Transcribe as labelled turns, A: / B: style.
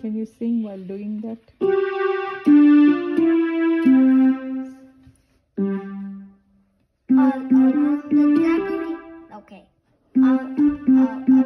A: Can you sing while doing that?
B: Oh, oh.